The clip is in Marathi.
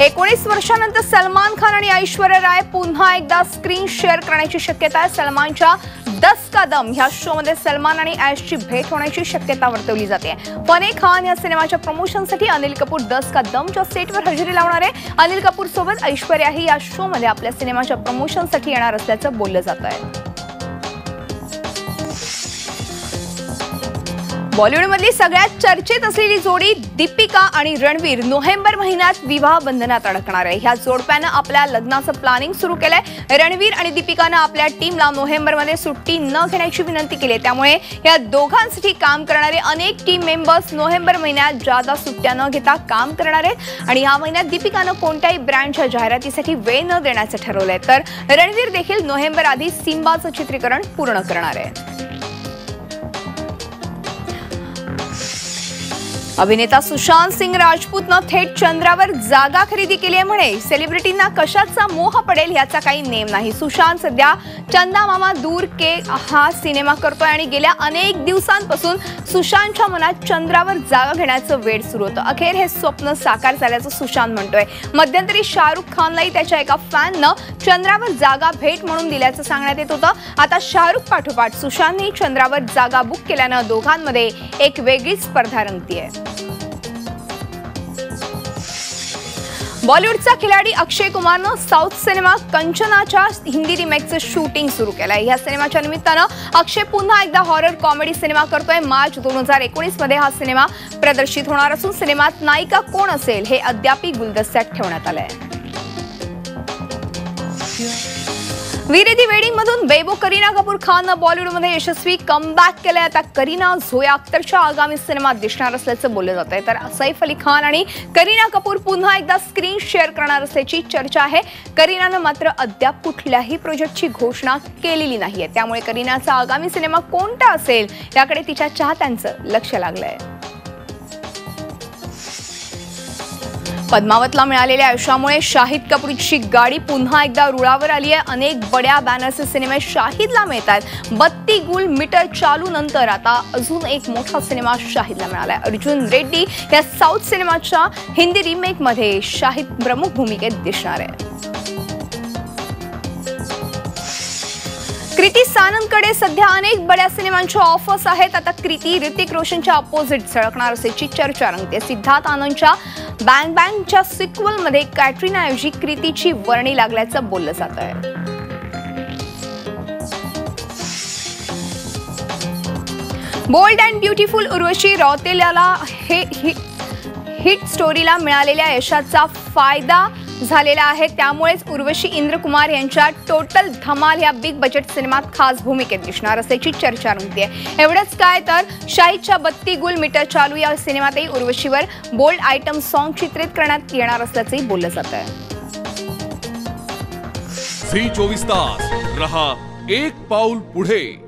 एकोणीस वर्षानंतर सलमान खान आणि ऐश्वर्या राय पुन्हा एकदा स्क्रीन शेअर करण्याची शक्यता आहे. सलमानच्या दस का दम ह्या शोमध्ये सलमान आणि ऐशची भेट होण्याची शक्यता वर्तवली जाते. फने खान या सिनेमाच्या प्रमोशनसाठी अनिल कपूर दस का दमच्या सेटवर हजेरी लावणार आहे. अनिल कपूर सोबत ऐश्वर्याही या शोमध्ये आपल्या सिनेमाच्या प्रमोशनसाठी येणार असल्याचं बोललं जात आहे बॉलिवूडमधली सगळ्यात चर्चेत असलेली जोडी दीपिका आणि रणवीर नोव्हेंबर महिन्यात विवाह बंधनात अडकणार आहे. ह्या जोडप्यानं आपल्या लग्नाचं प्लॅनिंग सुरू केलंय. रणवीर आणि दीपिकानं आपल्या टीमला नोव्हेंबरमध्ये सुट्टी न घेण्याची विनंती केली त्यामुळे या दोघांसाठी काम करणारे अनेक टीम मेंबर्स नोव्हेंबर महिन्यात जादा सुट्ट्या न घेता काम करणार आहेत. आणि या महिन्यात दीपिकानं कोणत्याही ब्रँडच्या जाहिरातीसाठी वेळ न देण्याचं ठरवलंय. तर रणवीर देखील नोव्हेंबर आधी सिम्बाचं चित्रीकरण पूर्ण करणार आहे. अभिनेता सुशांत सिंग राजपूतनं थेट चंद्रावर जागा खरेदी केली आहे म्हणे. सेलिब्रिटींना कशाचा मोह पडेल याचा काही नेम नाही. सुशांत सध्या चंदा मामा दूर के हा सिनेमा करतोय आणि गेल्या अनेक दिवसांपासून सुशांतच्या मनात चंद्रावर जागा घेण्याचं वेळ सुरू होतं. अखेर हे स्वप्न साकार झाल्याचं सुशांत म्हणतोय. मध्यंतरी शाहरुख खानलाही त्याच्या एका फॅननं चंद्रावर जागा भेट म्हणून दिल्याचं सांगण्यात येत होतं. आता शाहरुख पाठोपाठ सुशांतने चंद्रावर जागा बुक केल्यानं दोघांमध्ये एक वेगळीच स्पर्धा रंगतीये. बॉलिवूडचा खिलाडी अक्षय कुमारनं साऊथ सिनेमा कंचनाच्या हिंदी रिमेकचं शूटिंग सुरू केलंय. या सिनेमाच्या निमित्तानं अक्षय पुन्हा एकदा हॉरर कॉमेडी सिनेमा करतोय. मार्च दोन हजार एकोणीसमध्ये हा सिनेमा प्रदर्शित होणार असून सिनेमात नायिका कोण असेल हे अद्याप गुलदस्त्यात ठेवण्यात आलंय. विरेदी वेडिंग मधून बेबो करीना कपूर खाननं बॉलिवूडमध्ये यशस्वी कमबॅक केलंय. आता करीना झोया अख्तरच्या आगामी सिनेमात दिसणार असल्याचं बोललं जात आहे तर सैफ अली खान आणि करीना कपूर पुन्हा एकदा स्क्रीन शेअर करणार असल्याची चर्चा आहे. करीनानं मात्र अद्याप कुठल्याही प्रोजेक्टची घोषणा केलेली नाहीये. त्यामुळे करीनाचा आगामी सिनेमा कोणता असेल याकडे तिच्या चाहत्यांचं लक्ष लागलंय. पद्मावतला मिळालेल्या यशामुळे शाहिद कपूरची गाडी पुन्हा एकदा रुळावर आली आहे. अनेक बड्या बॅनर्सचे सिनेमे शाहिदला मिळत आहेत. बत्ती गुल मीटर चालू नंतर आता अजून एक मोठा सिनेमा शाहिदला मिळाला आहे अर्जुन रेड्डी या साऊथ सिनेमाच्या हिंदी रिमेकमध्ये शाहिद प्रमुख भूमिकेत दिसणार आहे क्रिती सानंदकडे सध्या अनेक बड्या सिनेमांच्या ऑफर्स आहेत. आता क्रिती ऋतिक रोशनच्या अपोजिट झळकणार असल्याची चर्चा रंगते. सिद्धार्थ आनंदच्या बँग बँगच्या सिक्वलमध्ये कॅटरीनाऐवजी कृतीची वर्णी लागल्याचं बोललं जात आहे बोल्ड अँड ब्युटिफुल उर्वशी रौतेल्याला हे हिट स्टोरीला मिळालेल्या यशाचा फायदा झालेला आहे त्यामुळेच उर्वशी इंद्रकुमार यांच्या टोटल धमाल या बिग बजेट सिनेमात खास भूमिकेत दिसणार असल्याची चर्चा आहे. एवढंच काय तर शाहीदच्या बत्ती गुल मीटर चालू या सिनेमातही उर्वशीवर बोल्ड आयटम सॉन्ग चित्रित करण्यात येणार असल्याचंही बोललं जात आहे. चोवीस तास रहा एक पाऊल पुढे.